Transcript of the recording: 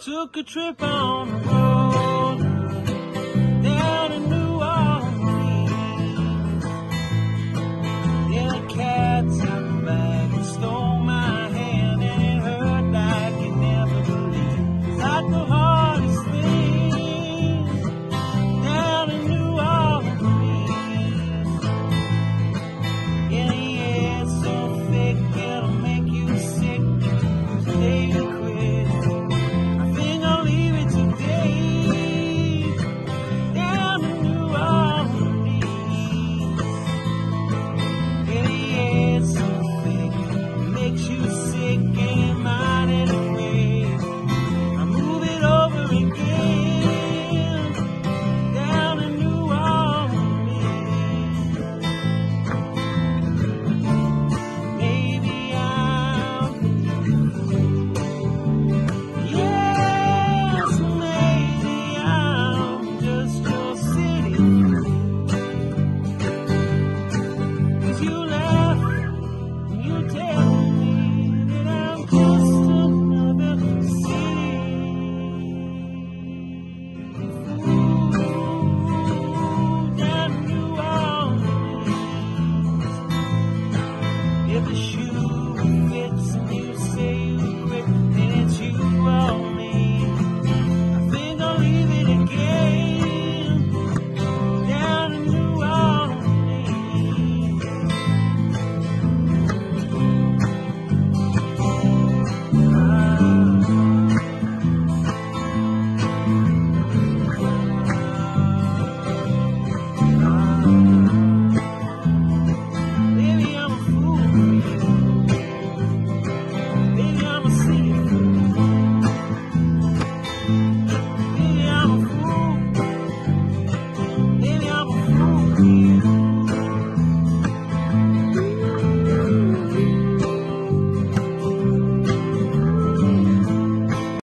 took a trip on the road. the show.